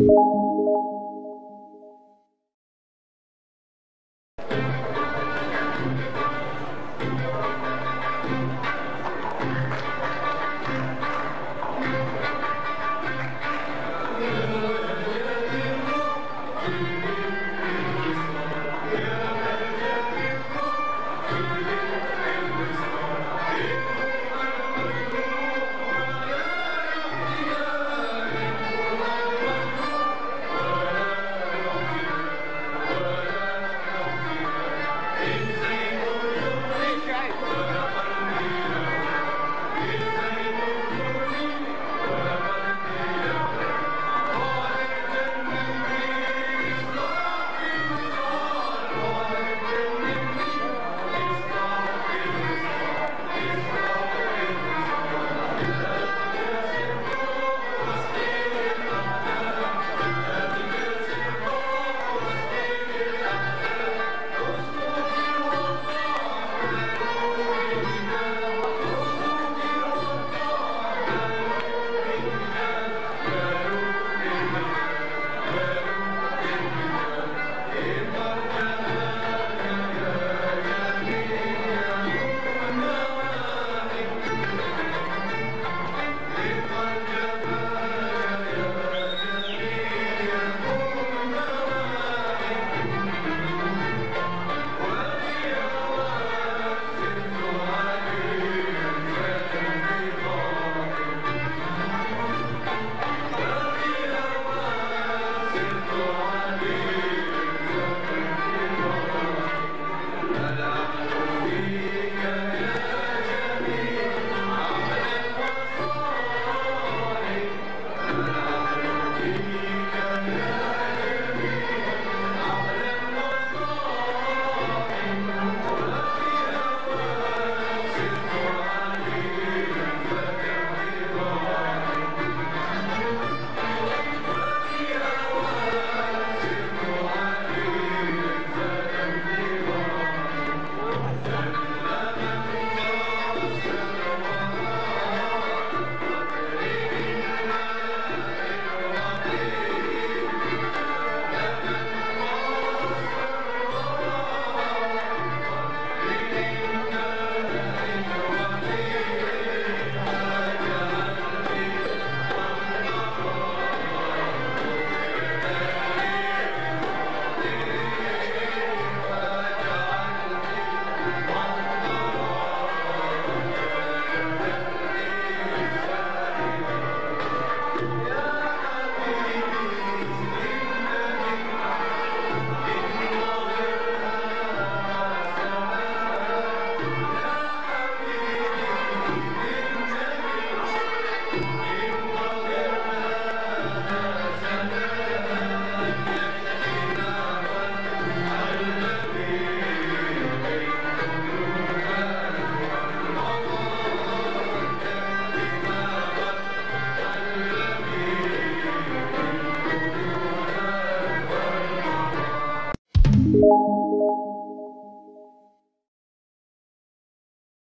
you